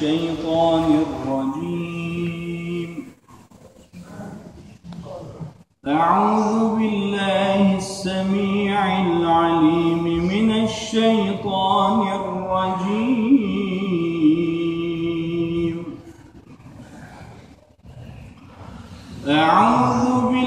الشيطان الرجيم. أعوذ بالله السميع العليم من الشيطان الرجيم. أعوذ بالله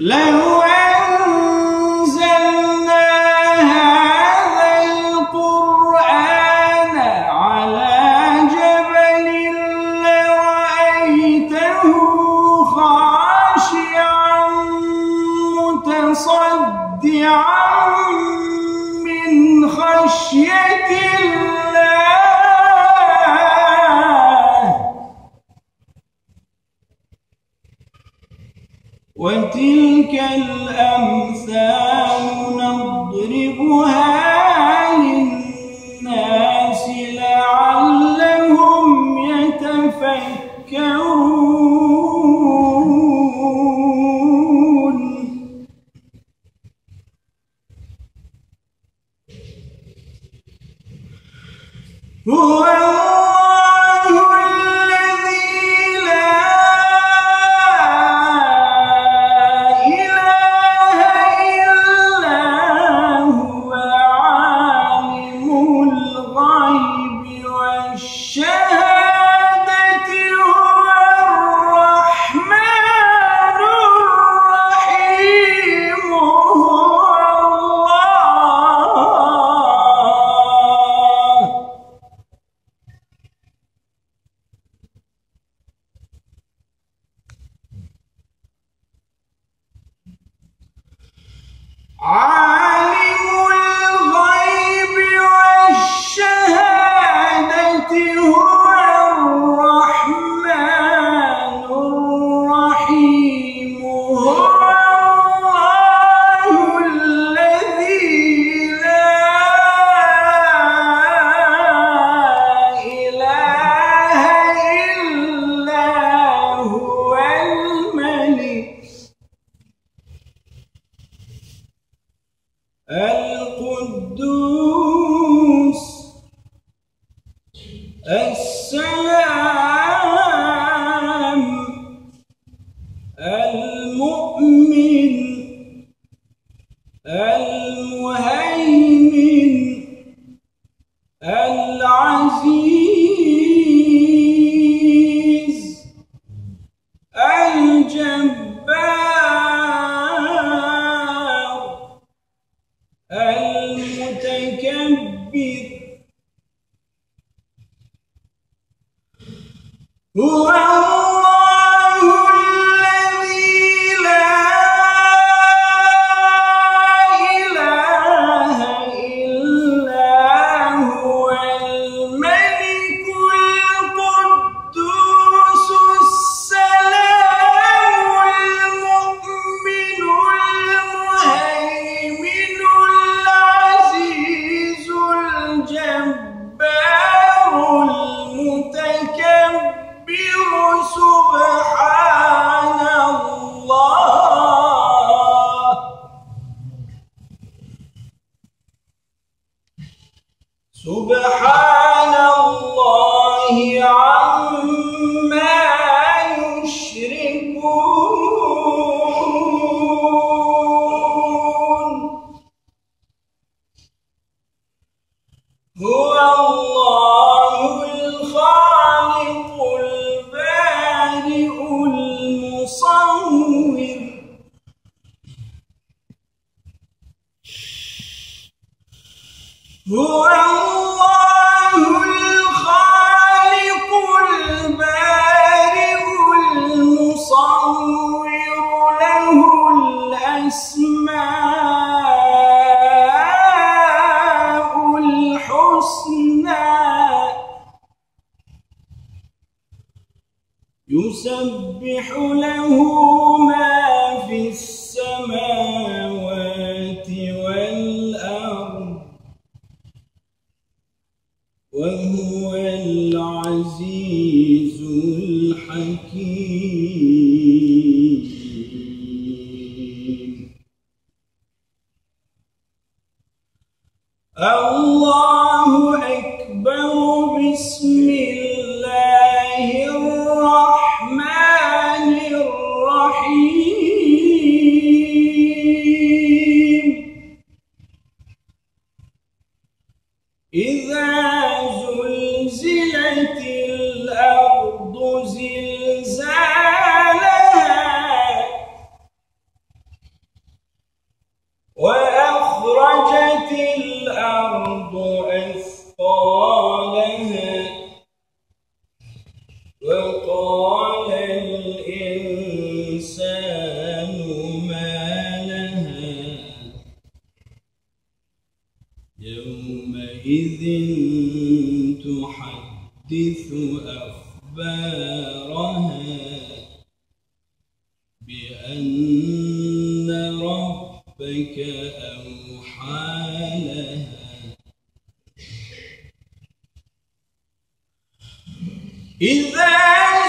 لا What? المهيمن العزيز الجبار المتكبر هو سبحان الله يسبح له ما في السماوات والأرض وهو العزيز تحدث أخبارها بأن ربك أوحى لها. إذا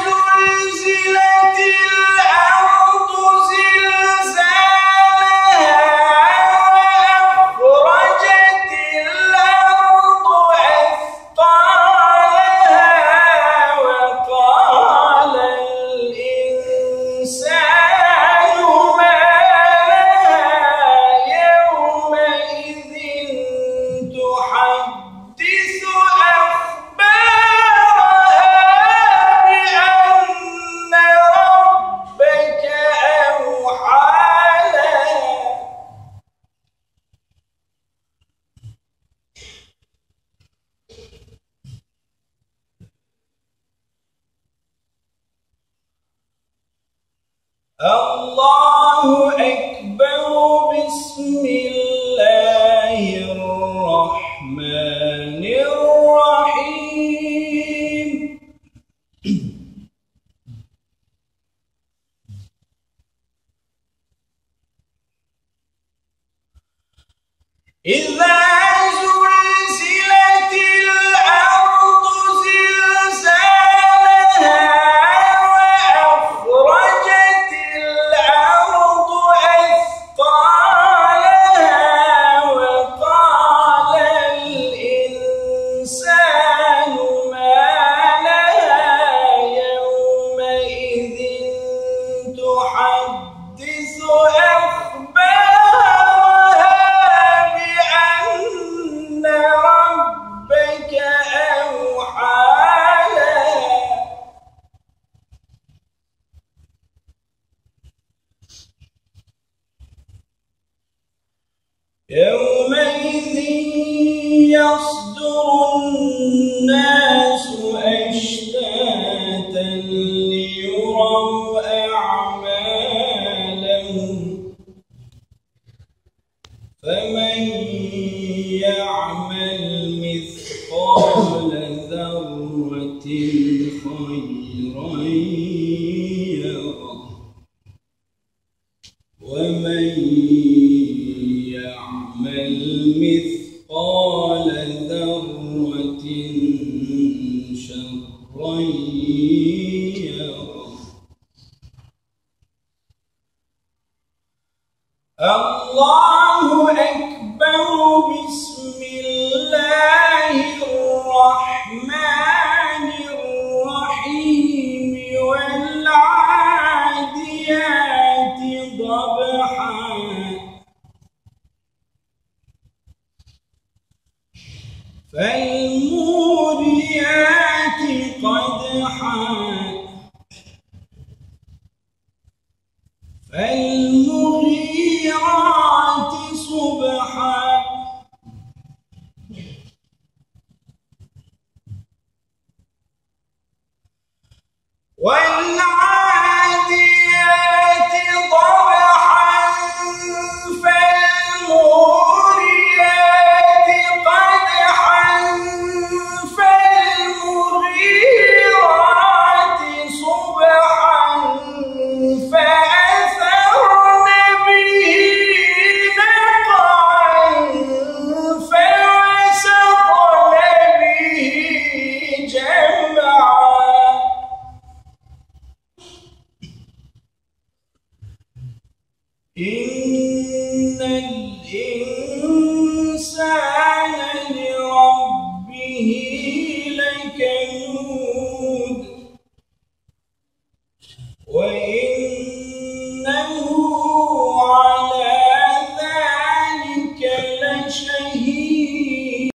زلزلت الله أكبر بسم الله الرحمن الرحيم. إذا يومئذ يصدر الناس أشتاتا ليروا أعمالهم. فمن يعمل مثقال ذرة خيرا شرا يره الله أكبر بسم الله الرحمن الرحيم ضبحا. قدحا إن الإنسان